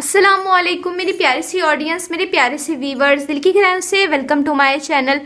असलम मेरी प्यारी सी ऑडियंस मेरे प्यारे से वीवर्स दिल की गहराइयों से welcome to my channel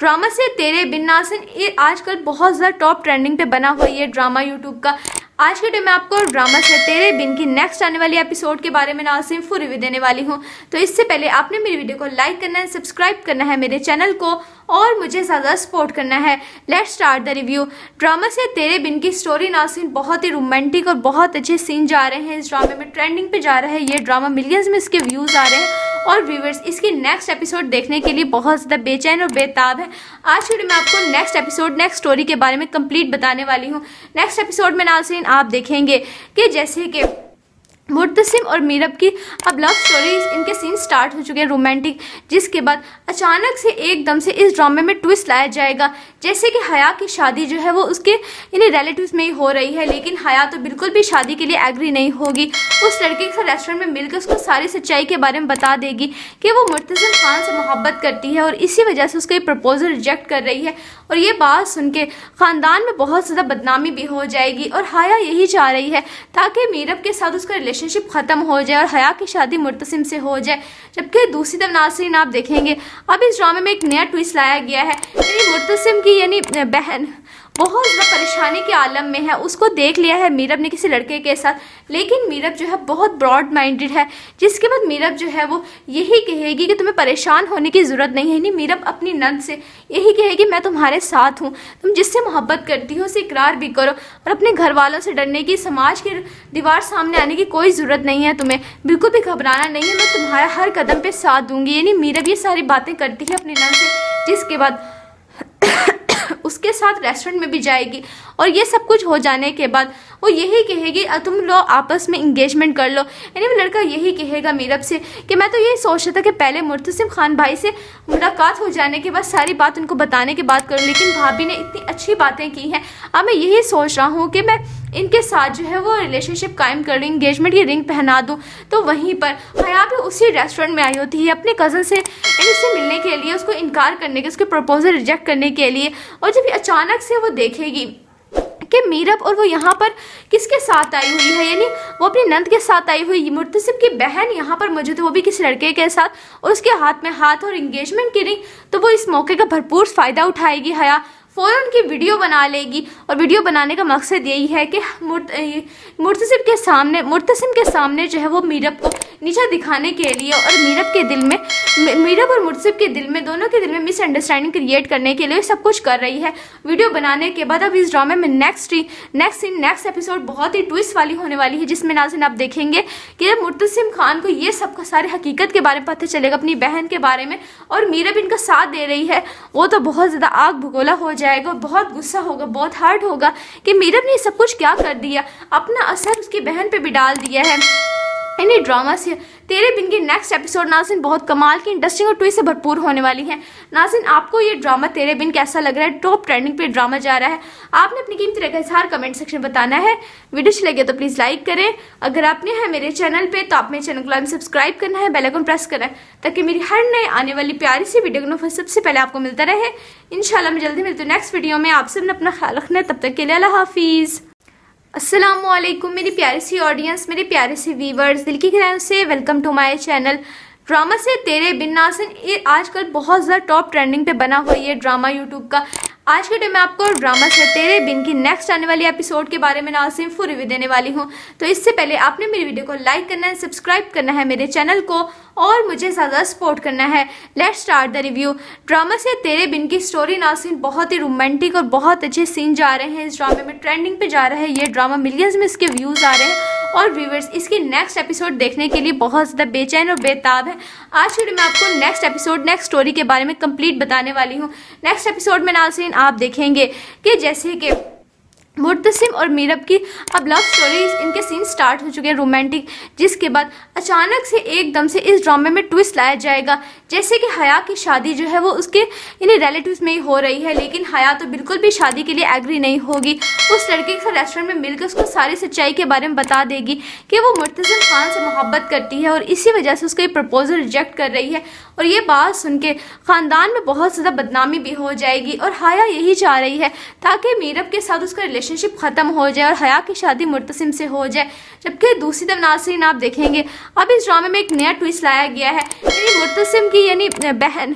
drama से तेरे बिन नासिन ये आजकल बहुत ज़्यादा टॉप ट्रेंडिंग पे बना हुआ है ड्रामा यूट्यूब का। आज के टाइम में आपको ड्रामा से तेरे बिन की नेक्स्ट आने वाली एपिसोड के बारे में नासिम फुल रिव्यू देने वाली हूँ। तो इससे पहले आपने मेरी वीडियो को लाइक करना है सब्सक्राइब करना है मेरे चैनल को और मुझे ज़्यादा सपोर्ट करना है। Let start the review drama से तेरे बिन की स्टोरी नासिन बहुत ही रोमांटिक और बहुत अच्छे सीन जा रहे हैं। इस ड्रामे में ट्रेंडिंग पे जा रहा है। ये ड्रामा मिलियंस में इसके व्यूज़ आ रहे हैं। और व्यूवर्स इसकी नेक्स्ट एपिसोड देखने के लिए बहुत ज़्यादा बेचैन और बेताब है। आज फिर मैं आपको नेक्स्ट एपिसोड नेक्स्ट स्टोरी के बारे में कंप्लीट बताने वाली हूँ। नेक्स्ट एपिसोड में नाजरीन, आप देखेंगे कि जैसे कि मुर्तसिम और मीरब की अब लव स्टोरी इनके सीन स्टार्ट हो चुके हैं रोमांटिक जिसके बाद अचानक से एकदम से इस ड्रामे में ट्विस्ट लाया जाएगा। जैसे कि हया की शादी जो है, वो उसके, यानी रिलेटिव्स में ही हो रही है, लेकिन हया तो बिल्कुल भी शादी के लिए एग्री नहीं होगी। उस लड़के के साथ रेस्टोरेंट में मिलकर उसको सारी सच्चाई के बारे में बता देगी कि वो मुतसिम खान से मोहब्बत करती है और इसी वजह से उसका ये प्रपोजल रिजेक्ट कर रही है। और ये बात सुन के ख़ानदान में बहुत ज़्यादा बदनामी भी हो जाएगी और हया यही चाह रही है ताकि मीरब के साथ उसका रिलेशनशिप ख़त्म हो जाए और हया की शादी मुर्तसिम से हो जाए, जबकि दूसरी तरफ़ नासरीन आप देखेंगे, अब इस ड्रामे में एक नया ट्विस्ट लाया गया है। यानी मुर्तसिम की यानी बहन बहुत ज़्यादा परेशानी के आलम में है। उसको देख लिया है मीरब ने किसी लड़के के साथ, लेकिन मीरब जो है बहुत ब्रॉड माइंडेड है, जिसके बाद मीरब जो है वो यही कहेगी कि तुम्हें परेशान होने की ज़रूरत नहीं है। नहीं मीरब अपनी नंद से यही कहेगी, मैं तुम्हारे साथ हूँ। तुम जिससे मोहब्बत करती हो उसे इकरार भी करो और अपने घर वालों से डरने की समाज की दीवार सामने आने की कोई ज़रूरत नहीं है तुम्हें। बिल्कुल भी घबराना नहीं है, मैं तुम्हारा हर कदम पे साथ दूँगी। यानी मीरब ये सारी बातें करती है अपने नाम से, जिसके बाद उसके साथ रेस्टोरेंट में भी जाएगी। और ये सब कुछ हो जाने के बाद वो यही कहेगी तुम लोग आपस में इंगेजमेंट कर लो. यानी वो लड़का यही कहेगा मीरब से कि मैं तो यही सोच रहा था कि पहले मुर्तसिम खान भाई से मुलाकात हो जाने के बाद सारी बात उनको बताने के बाद करूँ, लेकिन भाभी ने इतनी अच्छी बातें की हैं। अब मैं यही सोच रहा हूँ कि मैं इनके साथ जो है वो रिलेशनशिप कायम कर लूँ इंगेजमेंट की रिंग पहना दूँ। तो वहीं पर हया भी उसी रेस्टोरेंट में आई होती है, अपने कज़न से उससे मिलने के लिए, उसको इनकार करने के, उसके प्रपोजल रिजेक्ट करने के लिए। और जब अचानक से वो देखेगी कि मीरब और वो यहाँ पर किसके साथ आई हुई है? यानी वो अपनी नंद के साथ आई हुई, मुर्तसिब की बहन यहाँ पर मौजूद है, वो भी किसी लड़के के साथ? और उसके हाथ में हाथ और इंगेजमेंट की रिंग तो वो इस मौके का भरपूर फ़ायदा उठाएगी, हया। फ़ौरन की वीडियो बना लेगी। और वीडियो बनाने का मकसद यही है कि मुर्तसिब के सामने, मुर्तसिम के सामने जो है वो मीरब को नीचा दिखाने के लिए और मीरब के दिल में मीरब और मुर्तसिब के दिल में, दोनों के दिल में मिसअंडरस्टैंडिंग क्रिएट करने के लिए सब कुछ कर रही है। वीडियो बनाने के बाद अब इस ड्रामे में next next scene next episode बहुत ही ट्विस्ट वाली होने वाली है, जिसमें नाजिन आप देखेंगे कि मुर्तसिम खान को ये सब सारे हकीकत के बारे में पता चलेगा, अपनी बहन के बारे में, और मीरब इनका साथ दे रही है। वो तो बहुत ज़्यादा आग भगोला हो जाएगा, बहुत गुस्सा होगा, बहुत हार्ड होगा कि मीरब ने सब कुछ क्या कर दिया? अपना असर उसकी बहन पर भी डाल दिया है। इन्हें ड्रामा से तेरे बिन की नेक्स्ट एपिसोड नाजिन बहुत कमाल की इंटरेस्टिंग और ट्विस्ट से भरपूर होने वाली है। नाजिन, आपको ये ड्रामा तेरे बिन कैसा लग रहा है? टॉप ट्रेंडिंग पे ड्रामा जा रहा है। आपने अपनी कीमती रखा इजहार कमेंट सेक्शन बताना है। वीडियो अच्छी लगे तो प्लीज़ लाइक करें। अगर आपने है मेरे चैनल पे तो आप मेरे चैनल को सब्सक्राइब करना है बेलाइकन प्रेस करना है, ताकि मेरी हर नए आने वाली प्यारी सी वीडियो को सबसे पहले आपको मिलता रहे। इनशाला मैं जल्दी मिलती हूँ नेक्स्ट वीडियो में। आप आपसे अपना ख्याल रखना है। तब तक के लिए अल्लाह हाफिज़। असलम मेरी प्यारी सी ऑडियंस मेरे प्यारे से व्यूवर्स दिल की खैर से welcome to my channel drama से तेरे बिन नासिन ये आजकल बहुत ज़्यादा टॉप ट्रेंडिंग पे बना हुआ है ड्रामा यूट्यूब का। आज के टाइम में आपको ड्रामा से तेरे बिन की नेक्स्ट आने वाली एपिसोड के बारे में नासिम फुल रिव्यू देने वाली हूँ। तो इससे पहले आपने मेरी वीडियो को लाइक करना है सब्सक्राइब करना है मेरे चैनल को और मुझे ज़्यादा सपोर्ट करना है। Let start the review drama से तेरे बिन की स्टोरी नासिन बहुत ही रोमांटिक और बहुत अच्छे सीन जा रहे हैं। इस ड्रामे में ट्रेंडिंग पे जा रहा है। ये ड्रामा मिलियंस में इसके व्यूज़ आ रहे हैं। और व्यूवर्स इसके नेक्स्ट एपिसोड देखने के लिए बहुत ज़्यादा बेचैन और बेताब है। आज वीडियो मैं आपको नेक्स्ट एपिसोड नेक्स्ट स्टोरी के बारे में कंप्लीट बताने वाली हूँ। नेक्स्ट एपिसोड में नाजरीन आप देखेंगे कि जैसे कि मुर्तसिम और मीरब की अब लव स्टोरी इनके सीन स्टार्ट हो चुके हैं रोमांटिक जिसके बाद अचानक से एकदम से इस ड्रामे में ट्विस्ट लाया जाएगा। जैसे कि हया की शादी जो है वो उसके यानी रिलेटिव्स में ही हो रही है, लेकिन हया तो बिल्कुल भी शादी के लिए एग्री नहीं होगी। उस लड़के के साथ रेस्टोरेंट में मिलकर उसको सारी सच्चाई के बारे में बता देगी कि वो मुर्तज़म खान से मोहब्बत करती है और इसी वजह से उसका ये प्रपोजल रिजेक्ट कर रही है। और ये बात सुन के ख़ानदान में बहुत ज़्यादा बदनामी भी हो जाएगी और हया यही चाह रही है ताकि मीरब के साथ उसका रिलेशन रिलेशनशिप ख़त्म हो जाए और हया की शादी मुर्तसिम से हो जाए, जबकि दूसरी तरफ़ नासरीन, आप देखेंगे, अब इस ड्रामे में एक नया ट्विस्ट लाया गया है। यानी मुर्तसिम की यानी बहन,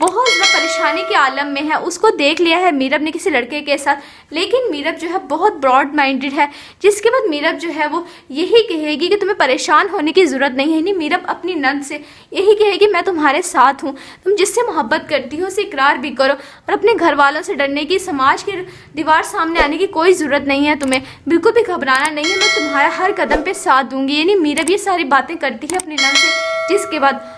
बहुत ज़्यादा परेशानी के आलम में है। उसको देख लिया है मीरब ने किसी लड़के के साथ, लेकिन मीरब जो है बहुत ब्रॉड माइंडेड है। जिसके बाद मीरब जो है वो यही कहेगी कि तुम्हें परेशान होने की ज़रूरत नहीं है। नहीं मीरब अपनी नंद से यही कहेगी, मैं तुम्हारे साथ हूँ। तुम जिससे मोहब्बत करती हो, उसे इकरार भी करो और अपने घर वालों से डरने की, समाज की दीवार सामने आने की कोई ज़रूरत नहीं है तुम्हें। बिल्कुल भी घबराना नहीं है। मैं तुम्हारा हर कदम पर साथ दूँगी। यानी मीरब ये सारी बातें करती है अपनी नंद से, जिसके बाद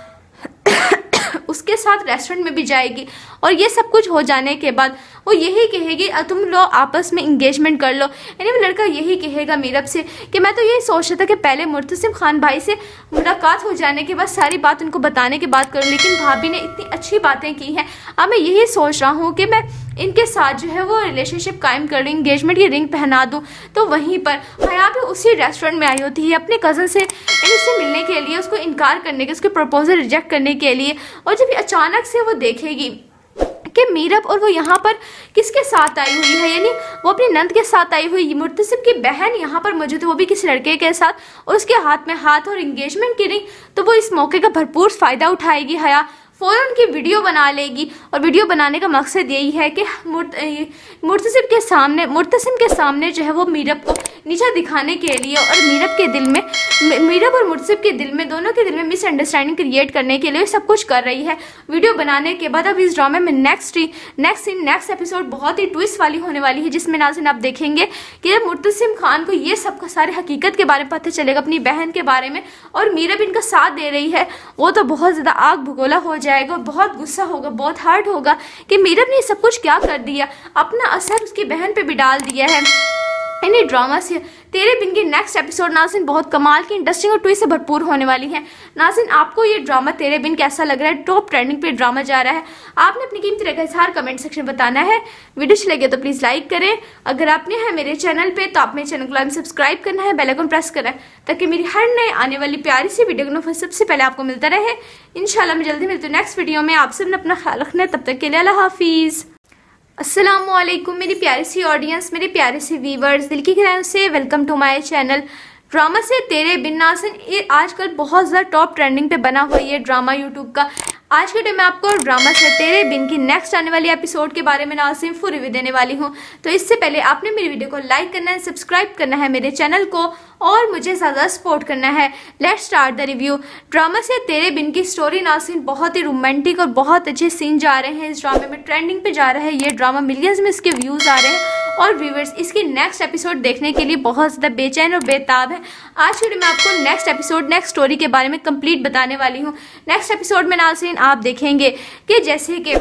उसके साथ रेस्टोरेंट में भी जाएगी। और ये सब कुछ हो जाने के बाद वो यही कहेगी तुम लोग आपस में इंगेजमेंट कर लो। यानी वो लड़का यही कहेगा मीरब से कि, मैं तो यही सोच रहा था कि पहले मुर्तसिम खान भाई से मुलाकात हो जाने के बाद सारी बात उनको बताने के बाद करूँ, लेकिन भाभी ने इतनी अच्छी बातें की हैं। अब मैं यही सोच रहा हूँ कि मैं इनके साथ जो है वो रिलेशनशिप कायम कर लूँ इंगेजमेंट की रिंग पहना दूँ। तो वहीं पर हया भी उसी रेस्टोरेंट में आई होती है, अपने कज़न से, इनसे मिलने के लिए, उसको इनकार करने के उसके प्रपोजल रिजेक्ट करने के लिए। और जब अचानक से वो देखेगी कि मीरब और वो यहाँ पर किसके साथ आई हुई है, यानी वो अपनी नंद के साथ आई हुई, मुर्तसिब की बहन यहाँ पर मौजूद है, वो भी किसी लड़के के साथ, और उसके हाथ में हाथ और इंगेजमेंट की रिंग तो वो इस मौके का भरपूर फ़ायदा उठाएगी। हया फ़ौरन की वीडियो बना लेगी। और वीडियो बनाने का मकसद यही है कि मुर्तसिम के सामने मुर्तसिम के सामने जो है वो मीरप को नीचा दिखाने के लिए और मीरब के दिल में मीरब और मुर्तसिब के दिल में, दोनों के दिल में मिसअंडरस्टैंडिंग क्रिएट करने के लिए सब कुछ कर रही है। वीडियो बनाने के बाद अब इस ड्रामे में next next scene next episode बहुत ही ट्विस्ट वाली होने वाली है, जिसमें नाजिन आप देखेंगे कि जब मुर्तसिम खान को ये सब सारे हकीकत के बारे में पता चलेगा, अपनी बहन के बारे में, और मीरब इनका साथ दे रही है। वो तो बहुत ज़्यादा आग भगोला हो जाएगा बहुत गुस्सा होगा, बहुत हार्ड होगा कि मीरब ने सब कुछ क्या कर दिया? अपना असर उसकी बहन पे भी डाल दिया है। इन्हीं ड्रामा से तेरे बिन के नेक्स्ट एपिसोड नाजिन बहुत कमाल की इंटरेस्टिंग और ट्विस्ट से भरपूर होने वाली है। नाजिन, आपको ये ड्रामा तेरे बिन कैसा लग रहा है? टॉप ट्रेंडिंग पे ड्रामा जा रहा है। आपने अपनी कीमती रखा इजहार कमेंट सेक्शन में बताना है। वीडियो अच्छी लगे तो प्लीज़ लाइक करें। अगर आपने है मेरे चैनल पर तो आप मेरे चैनल को लाइन सब्सक्राइब करना है बेलाइकन प्रेस करना है, ताकि मेरी हर नए आने वाली प्यारी सी वीडियो को सबसे पहले आपको मिलता रहे। इनशाला मैं जल्दी मिलती हूँ नेक्स्ट वीडियो में। आप सब अपना ख्याल रखना है। तब तक के लिए अल्लाह हाफिज़। असलम मेरी प्यारी सी ऑडियंस मेरे प्यारे से व्यूवर्स दिल की गहराइयों से welcome to my channel drama से तेरे बिन ये आजकल बहुत ज़्यादा टॉप ट्रेंडिंग पे बना हुआ है ड्रामा यूट्यूब का। आज के टाइम में आपको ड्रामा से तेरे बिन की नेक्स्ट आने वाली एपिसोड के बारे में नासिम फुल रिव्यू देने वाली हूँ। तो इससे पहले आपने मेरी वीडियो को लाइक करना है सब्सक्राइब करना है मेरे चैनल को और मुझे ज़्यादा सपोर्ट करना है। Let start the review drama से तेरे बिन की स्टोरी नासिन बहुत ही रोमांटिक और बहुत अच्छे सीन जा रहे हैं। इस ड्रामे में ट्रेंडिंग पे जा रहा है। ये ड्रामा मिलियंस में इसके व्यूज़ आ रहे हैं। और व्यूवर्स इसके नेक्स्ट एपिसोड देखने के लिए बहुत ज़्यादा बेचैन और बेताब है। आज के वीडियो मैं आपको नेक्स्ट एपिसोड नेक्स्ट स्टोरी के बारे में कंप्लीट बताने वाली हूँ। नेक्स्ट एपिसोड में नाजरीन आप देखेंगे कि जैसे कि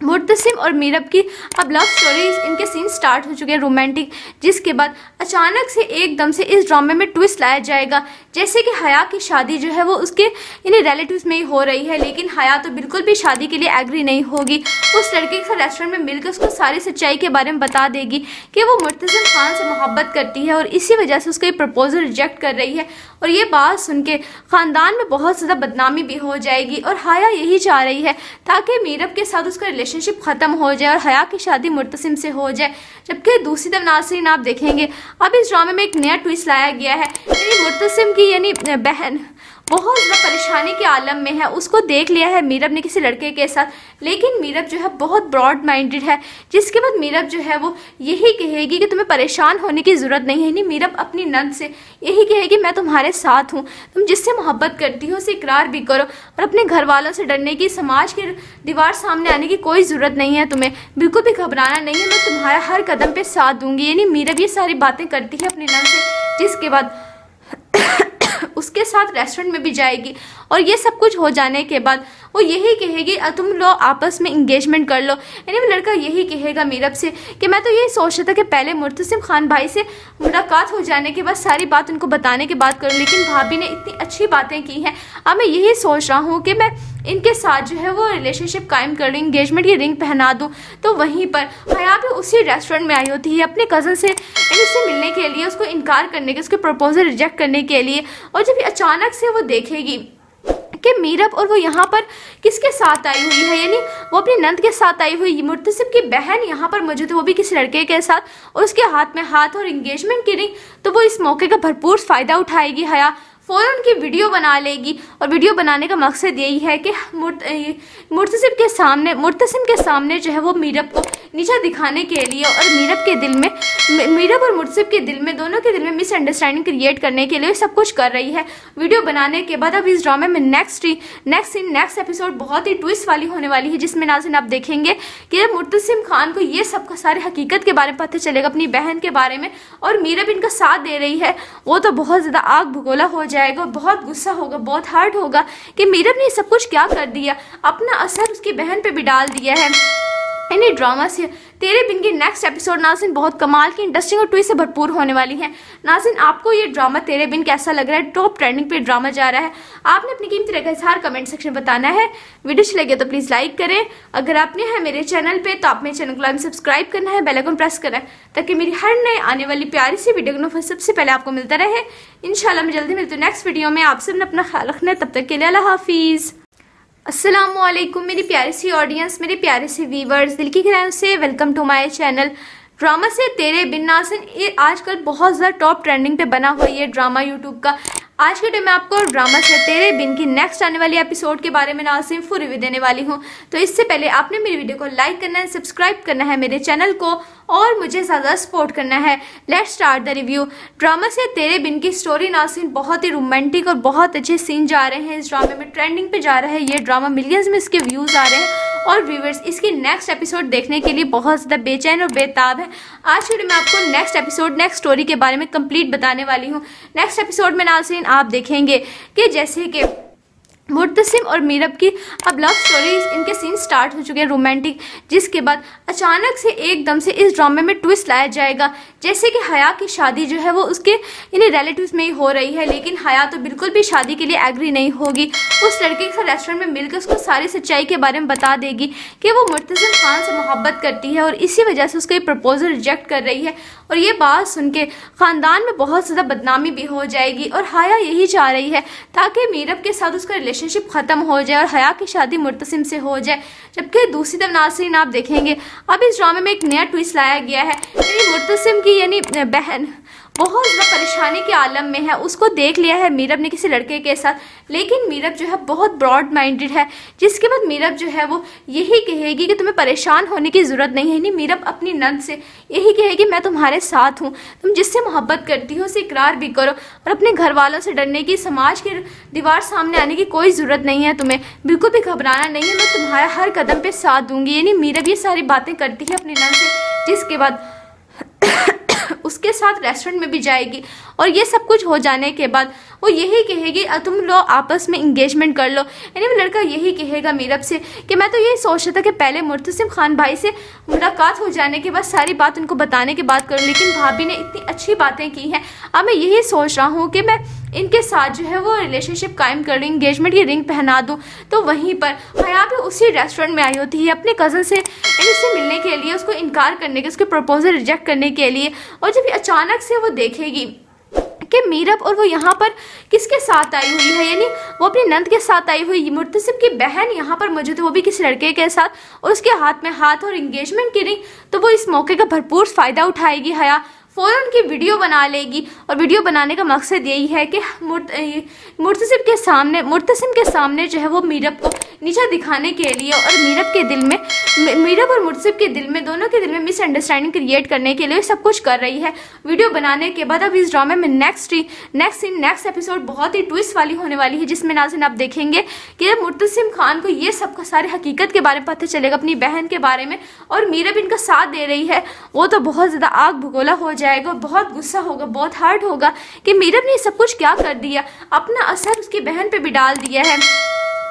मुर्तसिम और मीरब की अब लव स्टोरी इनके सीन स्टार्ट हो चुके हैं रोमांटिक जिसके बाद अचानक से एकदम से इस ड्रामे में ट्विस्ट लाया जाएगा। जैसे कि हया की शादी जो है वो उसके इन्हें रिलेटिव्स में ही हो रही है, लेकिन हया तो बिल्कुल भी शादी के लिए एग्री नहीं होगी। उस लड़के के साथ रेस्टोरेंट में मिलकर उसको सारी सच्चाई के बारे में बता देगी कि वो मुर्तसिम खान से मोहब्बत करती है और इसी वजह से उसका ये प्रपोजल रिजेक्ट कर रही है। और ये बात सुन के ख़ानदान में बहुत ज़्यादा बदनामी भी हो जाएगी और हया यही चाह रही है ताकि मीरब के साथ उसका रिलेशनशिप ख़त्म हो जाए और हया की शादी मुर्तसिम से हो जाए, जबकि दूसरी तरफ़ नासरीन आप देखेंगे, अब इस ड्रामे में एक नया ट्विस्ट लाया गया है। यानी मुर्तसिम की यानी बहन बहुत ज़्यादा परेशानी के आलम में है, उसको देख लिया है मीरब ने किसी लड़के के साथ। लेकिन मीरब जो है बहुत ब्रॉड माइंडेड है, जिसके बाद मीरब जो है वो यही कहेगी कि तुम्हें परेशान होने की ज़रूरत नहीं है। नहीं मीरब अपनी नंद से यही कहेगी, मैं तुम्हारे साथ हूँ, तुम जिससे मोहब्बत करती हो उसे इकरार भी करो और अपने घर वालों से डरने की, समाज की दीवार सामने आने की कोई ज़रूरत नहीं है तुम्हें। बिल्कुल भी घबराना नहीं है, मैं तुम्हारा हर कदम पे साथ दूँगी। यानी मीरब ये सारी बातें करती है अपने नाम से, जिसके बाद उसके साथ रेस्टोरेंट में भी जाएगी। और ये सब कुछ हो जाने के बाद वो यही कहेगी तुम लो, आपस में इंगेजमेंट कर लो. यानी वो लड़का यही कहेगा मीरब से कि मैं तो यही सोच रहा था कि पहले मुर्तसिम खान भाई से मुलाकात हो जाने के बाद सारी बात उनको बताने के बाद करूँ, लेकिन भाभी ने इतनी अच्छी बातें की हैं। अब मैं यही सोच रहा हूँ कि मैं इनके साथ जो है वो रिलेशनशिप कायम कर लूँ इंगेजमेंट की रिंग पहना दूँ। तो वहीं पर हया भी उसी रेस्टोरेंट में आई होती है, अपने कज़न से इनसे मिलने के लिए, उसको इनकार करने के उसके प्रपोजल रिजेक्ट करने के लिए, और जब अचानक से वो देखेगी कि मीरब और वो यहाँ पर किसके साथ आई हुई है? यानी वो अपने नंद के साथ आई हुई, मुर्तसिब की बहन यहाँ पर मौजूद है, वो भी किसी लड़के के साथ और उसके हाथ में हाथ और इंगेजमेंट की रिंग तो वो इस मौके का भरपूर फ़ायदा उठाएगी, हया। फ़ौरन की वीडियो बना लेगी। और वीडियो बनाने का मकसद यही है कि मुर्तसिब के सामने, मुर्तसिम के सामने जो है वो मीरब को नीचा दिखाने के लिए और मीरब के दिल में मीरब और मुर्तसिब के दिल में, दोनों के दिल में मिसअंडरस्टैंडिंग क्रिएट करने के लिए सब कुछ कर रही है। वीडियो बनाने के बाद अब इस ड्रामे में next next scene next episode बहुत ही ट्विस्ट वाली होने वाली है, जिसमें नाजिन आप देखेंगे कि मुर्तसिम खान को ये सब सारे हकीकत के बारे में पता चलेगा, अपनी बहन के बारे में, और मीरब इनका साथ दे रही है। वो तो बहुत ज़्यादा आग भगोला हो जाए जाएगा, बहुत गुस्सा होगा, बहुत हार्ड होगा कि मीरब ने सब कुछ क्या कर दिया? अपना असर उसकी बहन पे भी डाल दिया है। इन्हीं ड्रामा से तेरे बिन की नेक्स्ट एपिसोड नाजिन बहुत कमाल की इंटरेस्टिंग और ट्विस्ट से भरपूर होने वाली है। नाजिन आपको ये ड्रामा तेरे बिन कैसा लग रहा है? टॉप ट्रेंडिंग पे ड्रामा जा रहा है। आपने अपनी कीमती रखा इजहार कमेंट सेक्शन में बताना है। वीडियो अच्छी लगे तो प्लीज़ लाइक करें। अगर आपने है मेरे चैनल पे तो आप मेरे चैनल को लाइन सब्सक्राइब करना है बेलाइकन प्रेस करें ताकि मेरी हर नए आने वाली प्यारी सी वीडियो को सबसे पहले आपको मिलता रहे। इनशाला मैं जल्दी मिलती हूँ नेक्स्ट वीडियो में। आपसे अपना ख्याल रखना है। तब तक के लिए अल्लाह हाफिज़। असलम मेरी प्यारी सी ऑडियंस मेरे प्यारे से वीवर्स दिल की खैर से welcome to my channel drama से तेरे बिन नासिन ये आजकल बहुत ज़्यादा टॉप ट्रेंडिंग पे बना हुआ है ड्रामा यूट्यूब का। आज के टाइम में आपको ड्रामा से तेरे बिन की नेक्स्ट आने वाली एपिसोड के बारे में नासिम फुल रिव्यू देने वाली हूँ। तो इससे पहले आपने मेरी वीडियो को लाइक करना है सब्सक्राइब करना है मेरे चैनल को और मुझे ज़्यादा सपोर्ट करना है। Let start the review drama से तेरे बिन की स्टोरी नासिन बहुत ही रोमांटिक और बहुत अच्छे सीन जा रहे हैं। इस ड्रामे में ट्रेंडिंग पे जा रहा है। ये ड्रामा मिलियंस में इसके व्यूज़ आ रहे हैं। और व्यूवर्स इसकी नेक्स्ट एपिसोड देखने के लिए बहुत ज़्यादा बेचैन और बेताब है। आज फिर मैं आपको नेक्स्ट एपिसोड नेक्स्ट स्टोरी के बारे में कंप्लीट बताने वाली हूँ। नेक्स्ट एपिसोड में नाजरीन, आप देखेंगे कि जैसे कि मुर्तसिम और मीरब की अब लव स्टोरी इनके सीन स्टार्ट हो चुके हैं रोमांटिक जिसके बाद अचानक से एकदम से इस ड्रामे में ट्विस्ट लाया जाएगा। जैसे कि हया की शादी जो है वो उसके, यानी रिलेटिव्स में ही हो रही है, लेकिन हया तो बिल्कुल भी शादी के लिए एग्री नहीं होगी। उस लड़के के साथ रेस्टोरेंट में मिलकर उसको सारी सच्चाई के बारे में बता देगी कि वो मुर्तसिम खान से मोहब्बत करती है और इसी वजह से उसका ये प्रपोजल रिजेक्ट कर रही है। और ये बात सुन के ख़ानदान में बहुत ज़्यादा बदनामी भी हो जाएगी और हया यही चाह रही है ताकि मीरब के साथ उसका रिलेशनशिप ख़त्म हो जाए और हया की शादी मुर्तसिम से हो जाए, जबकि दूसरी तरफ़ नासरीन आप देखेंगे, अब इस ड्रामे में एक नया ट्विस्ट लाया गया है। यानी मुर्तसिम की यानी बहन बहुत ज़्यादा परेशानी के आलम में है, उसको देख लिया है मीरब ने किसी लड़के के साथ। लेकिन मीरब जो है बहुत ब्रॉड माइंडेड है, जिसके बाद मीरब जो है वो यही कहेगी कि तुम्हें परेशान होने की ज़रूरत नहीं है। नहीं मीरब अपनी नंद से यही कहेगी, मैं तुम्हारे साथ हूँ। तुम जिससे मोहब्बत करती हो उसे इकरार भी करो और अपने घर वालों से डरने की, समाज की दीवार सामने आने की कोई ज़रूरत नहीं है तुम्हें। बिल्कुल भी घबराना नहीं है, मैं तुम्हारा हर कदम पर साथ दूँगी। यानी मीरब ये सारी बातें करती है अपनी नंद से, जिसके बाद उसके साथ रेस्टोरेंट में भी जाएगी। और ये सब कुछ हो जाने के बाद वो यही कहेगी तुम लोग आपस में इंगेजमेंट कर लो। यानी वो लड़का यही कहेगा मीरब से कि मैं तो यही सोच रहा था कि पहले मुर्तसिम खान भाई से मुलाकात हो जाने के बाद सारी बात उनको बताने के बाद करूँ, लेकिन भाभी ने इतनी अच्छी बातें की हैं। अब मैं यही सोच रहा हूँ कि मैं इनके साथ जो है वो रिलेशनशिप कायम कर रही इंगेजमेंट की रिंग पहना दूँ। तो वहीं पर हया भी उसी रेस्टोरेंट में आई होती है, अपने कज़न से इनसे मिलने के लिए, उसको इनकार करने के, उसके प्रपोजल रिजेक्ट करने के लिए। और जब अचानक से वो देखेगी कि मीरब और वो यहाँ पर किसके साथ आई हुई है, यानी वो अपनी नंद के साथ आई हुई मुर्तसिब की बहन यहाँ पर मौजूद है, वो भी किसी लड़के के साथ, और उसके हाथ में हाथ और इंगेजमेंट की रिंग तो वो इस मौके का भरपूर फ़ायदा उठाएगी हया। फ़ौरन उनकी वीडियो बना लेगी। और वीडियो बनाने का मकसद यही है कि मुर्तसिब के सामने मुर्तसिम के सामने जो है वो मीरब को नीचा दिखाने के लिए और मीरब के दिल में मीरब और मुर्तसिब के दिल में दोनों के दिल में मिसअंडरस्टैंडिंग क्रिएट करने के लिए सब कुछ कर रही है। वीडियो बनाने के बाद अब इस ड्रामे में next next scene next episode बहुत ही ट्विस्ट वाली होने वाली है, जिसमें नाजिन आप देखेंगे कि मुर्तसिम खान को ये सब सारे हकीकत के बारे में पता चलेगा, अपनी बहन के बारे में। और मीरब इनका साथ दे रही है। वो तो बहुत ज़्यादा आग भगोला हो जाए जाएगा बहुत गुस्सा होगा, बहुत हार्ड होगा कि मीरब ने सब कुछ क्या कर दिया। अपना असर उसकी बहन पर भी डाल दिया है।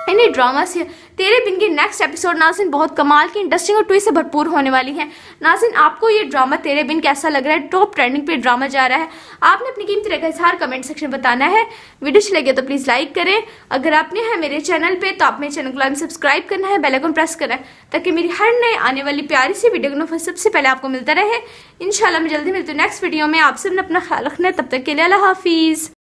इन्हें ड्रामा से तेरे बिन की नेक्स्ट एपिसोड नाजिन बहुत कमाल की इंटरेस्टिंग और ट्विस्ट से भरपूर होने वाली है। नाजिन, आपको ये ड्रामा तेरे बिन कैसा लग रहा है? टॉप ट्रेंडिंग पे ड्रामा जा रहा है। आपने अपनी कीमती रखा इजहार कमेंट सेक्शन में बताना है। वीडियो अच्छी लगे तो प्लीज़ लाइक करें। अगर आपने है मेरे चैनल पे तो आप मेरे चैनल को लाइन सब्सक्राइब करना है बेलाइकन प्रेस करें ताकि मेरी हर नए आने वाली प्यारी सी वीडियो सबसे पहले आपको मिलता रहे। इनशाला मैं जल्दी मिलती हूँ नेक्स्ट वीडियो में। आपसे अपना ख्याल रखना है। तब तक के लिए अल्लाह हाफिज़।